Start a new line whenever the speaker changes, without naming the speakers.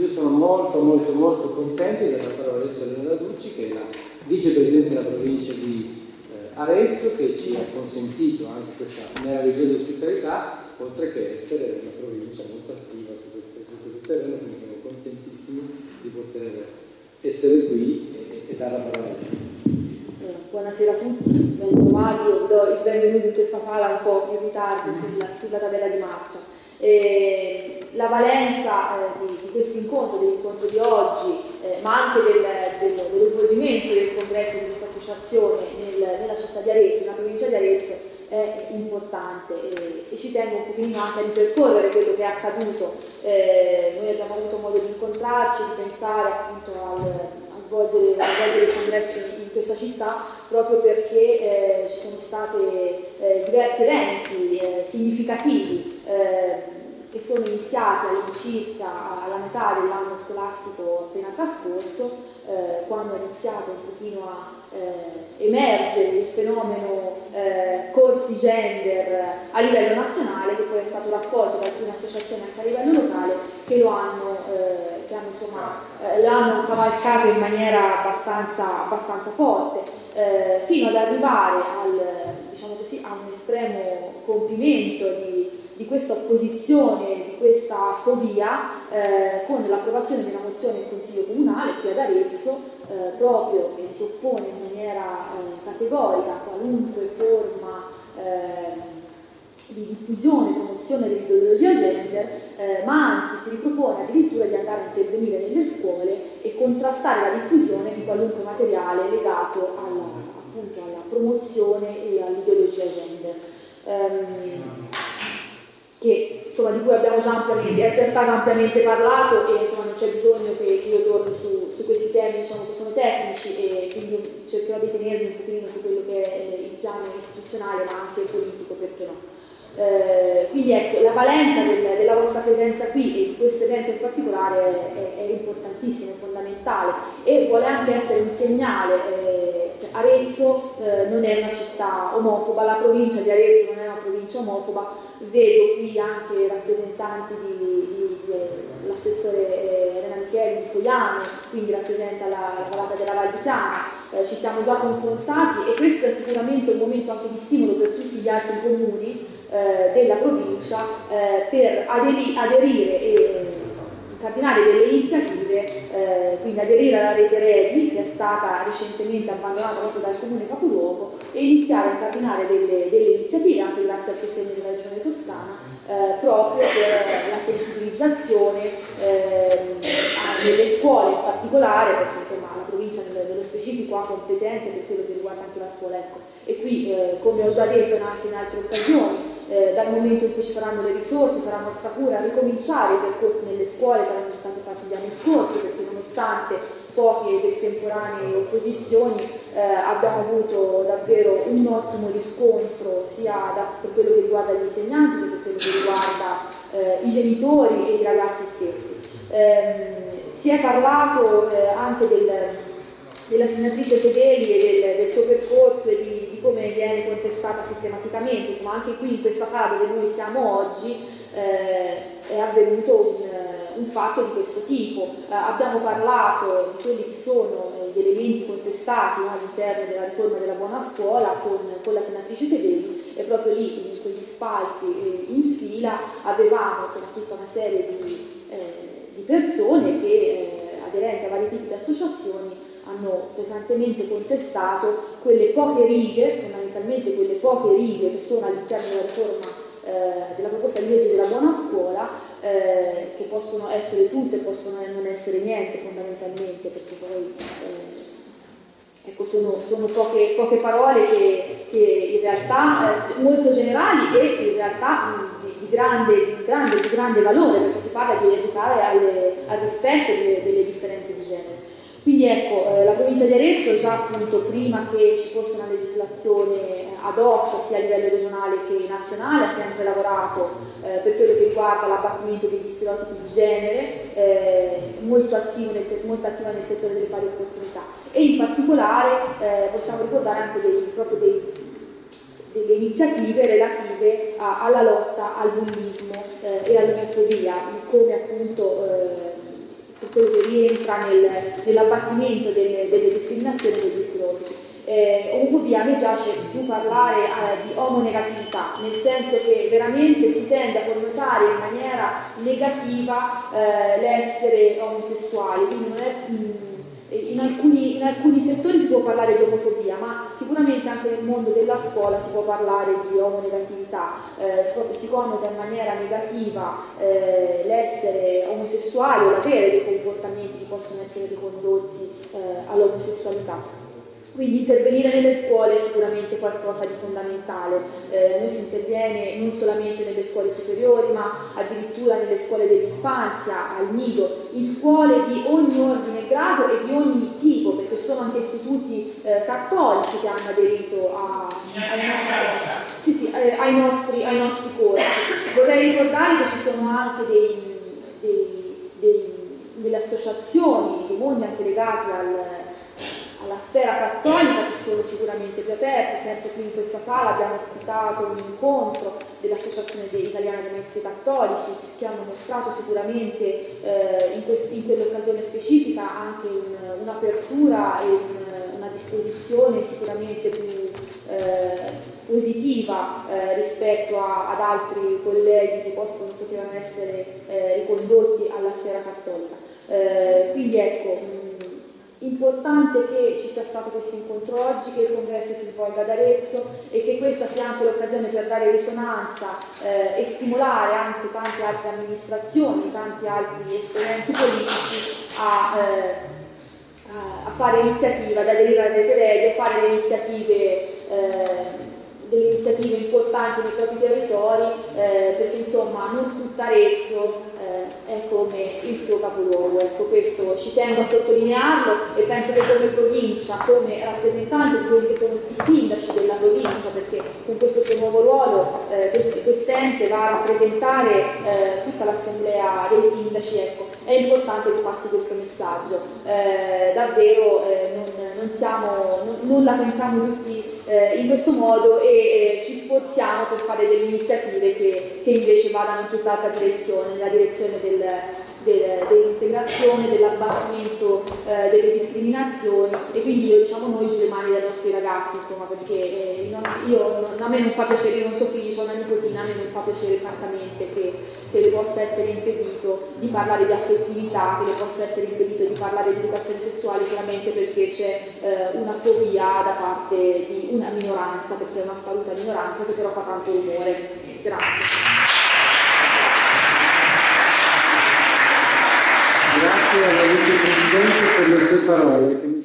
Io sono molto molto molto contento di la parola adesso a Eleonora Ducci che è la vicepresidente della provincia di eh, Arezzo che ci ha consentito anche questa meravigliosa ospitalità oltre che essere una provincia molto attiva su questo, su questo terreno quindi siamo contentissimi di poter essere qui e, e dare la parola a lei.
Buonasera a tutti, ben trovati, do il benvenuto in questa sala un po' in ritardo sulla, sulla tabella di marcia. E la valenza eh, di, di questo incontro, dell'incontro di oggi, eh, ma anche del, del, dello svolgimento del congresso di questa associazione nel, nella città di Arezzo, nella provincia di Arezzo, è importante e, e, ci tengo un pochino anche a ripercorrere quello che è accaduto. Eh, noi abbiamo avuto modo di incontrarci, di pensare appunto al, a, svolgere, a svolgere il congresso in, questa città proprio perché eh, ci sono stati eh, diversi eventi eh, significativi eh, che sono iniziati all'incirca alla metà dell'anno scolastico appena trascorso, eh, quando è iniziato un pochino a eh, emergere il fenomeno eh, corsi gender a livello nazionale, che poi è stato raccolto da alcune associazioni anche a livello locale che lo hanno, eh, che hanno, insomma, l'hanno cavalcato in maniera abbastanza, abbastanza forte. Eh, fino ad arrivare al, diciamo così, a un estremo compimento di di questa opposizione, di questa fobia, eh, con l'approvazione una mozione in Consiglio Comunale qui ad Arezzo, eh, proprio che si oppone in maniera eh, categorica a qualunque forma eh, di diffusione e promozione dell'ideologia gender, eh, ma anzi si ripropone addirittura di andare a intervenire nelle scuole e contrastare la diffusione di qualunque materiale legato alla, appunto, alla promozione e all'ideologia gender. Um, che, insomma, di cui abbiamo già ampiamente, è stato ampiamente parlato e insomma, non c'è bisogno che io torni su, su questi temi diciamo, che sono tecnici e quindi cercherò di tenermi un pochino su quello che è il piano istituzionale ma anche politico, perché no. Eh, quindi ecco, la valenza del, della vostra presenza qui e di questo evento in particolare è, è, importantissima, è fondamentale e vuole anche essere un segnale. Eh, cioè Arezzo eh, non è una città omofoba, la provincia di Arezzo non è una provincia omofoba, vedo qui anche rappresentanti dell'assessore eh, Elena Micheli di Fogliano, quindi rappresenta la, la della Val di Chiana, eh, ci siamo già confrontati e questo è sicuramente un momento anche di stimolo per tutti gli altri comuni eh, della provincia eh, per aderi, aderire e incardinare delle iniziative, eh, quindi aderire alla rete Redi che è stata recentemente abbandonata proprio dal comune capoluogo e iniziare a incardinare delle, delle iniziative anche grazie al sostegno della regione toscana eh, proprio per la sensibilizzazione eh, nelle scuole in particolare perché insomma la provincia nello specifico ha competenze per quello che riguarda anche la scuola ecco. e qui eh, come ho già detto anche in altre occasioni eh, dal momento in cui ci saranno le risorse, sarà nostra cura ricominciare i percorsi nelle scuole che erano stati fatti gli anni scorsi, perché nonostante poche ed estemporanee opposizioni eh, abbiamo avuto davvero un ottimo riscontro sia da, per quello che riguarda gli insegnanti che per quello che riguarda eh, i genitori e i ragazzi stessi. Eh, si è parlato eh, anche del, della senatrice Fedeli e del, del suo percorso e di viene contestata sistematicamente, insomma anche qui in questa sala dove noi siamo oggi eh, è avvenuto un, un, fatto di questo tipo. Eh, abbiamo parlato di quelli che sono eh, gli elementi contestati no, all'interno della riforma della buona scuola con, con, la senatrice Fedeli e proprio lì in quegli spalti eh, in fila avevamo insomma, tutta una serie di, eh, di persone che aderenti a vari tipi di associazioni hanno pesantemente contestato quelle poche righe, fondamentalmente quelle poche righe che sono all'interno della riforma eh, della proposta di legge della buona scuola, eh, che possono essere tutte, possono non essere niente fondamentalmente, perché poi eh, ecco, sono, sono poche, poche, parole che, che in realtà eh, molto generali e in realtà di, di, grande, di, grande, di, grande, valore, perché si parla di educare al rispetto delle, delle differenze di genere. Quindi ecco, eh, la provincia di Arezzo già appunto prima che ci fosse una legislazione eh, ad hoc sia a livello regionale che nazionale ha sempre lavorato eh, per quello che riguarda l'abbattimento degli stereotipi di genere, eh, molto, attivo nel, molto attiva nel settore delle pari opportunità. E in particolare eh, possiamo ricordare anche dei, proprio dei, delle iniziative relative a, alla lotta al bullismo eh, e all'omofobia, come appunto rientra nel, nell'abbattimento delle, delle discriminazioni e degli stereotipi. Eh, omofobia a me piace più parlare eh, di omonegatività, nel senso che veramente si tende a connotare in maniera negativa eh, l'essere omosessuali, quindi non è, mh, mm, in alcuni, in alcuni, settori si può parlare di omofobia, ma sicuramente anche nel mondo della scuola si può parlare di omonegatività, eh, si connota in maniera negativa eh, l'essere omosessuale o l'avere dei comportamenti che possono essere ricondotti eh, all'omosessualità. Quindi intervenire nelle scuole è sicuramente qualcosa di fondamentale. Eh, noi si interviene non solamente nelle scuole superiori, ma addirittura nelle scuole dell'infanzia, al nido, in scuole di ogni ordine e grado e di ogni tipo, perché sono anche istituti eh, cattolici che hanno aderito a, ai, nostri, sì, sì, eh, ai, nostri, ai, nostri, corsi. Vorrei ricordare che ci sono anche dei, dei, dei, delle associazioni, dei mondi anche legati al alla sfera cattolica che sono sicuramente più aperte, sempre qui in questa sala abbiamo ospitato un incontro dell'Associazione Italiana dei Maestri Cattolici che hanno mostrato sicuramente eh, in, in quell'occasione specifica anche un, un'apertura e un, una disposizione sicuramente più eh, positiva eh, rispetto a, ad altri colleghi che possono, potevano essere eh, ricondotti alla sfera cattolica. Eh, quindi ecco, Importante che ci sia stato questo incontro oggi, che il congresso si svolga ad Arezzo e che questa sia anche l'occasione per dare risonanza eh, e stimolare anche tante altre amministrazioni, tanti altri esponenti politici a, eh, a fare iniziative, ad aderire alla rete a fare le iniziative, eh, delle iniziative importanti nei propri territori, eh, perché insomma non tutta Arezzo eh, come il suo capoluogo. Ecco, questo ci tengo a sottolinearlo e penso che come provincia, come rappresentante di quelli che sono i sindaci della provincia, perché con questo suo nuovo ruolo eh, quest'ente va a rappresentare eh, tutta l'assemblea dei sindaci, ecco, è importante che passi questo messaggio. Eh, davvero eh, non, siamo, non, non la pensiamo tutti eh, in questo modo e ci sforziamo per fare delle iniziative che, che invece vadano in tutt'altra direzione, nella direzione del, dell'integrazione, dell'abbattimento eh, delle discriminazioni e quindi io diciamo noi sulle mani dei nostri ragazzi, insomma, perché eh, nostri, io, a me non fa piacere, io non so figli, ho una nipotina, a me non fa piacere francamente che, che, le possa essere impedito di parlare di affettività, che le possa essere impedito di parlare di educazione sessuale solamente perché c'è eh, una fobia da parte di una minoranza, perché è una sparuta minoranza che però fa tanto rumore. Grazie.
Grazie alla vicepresidente per le sue parole.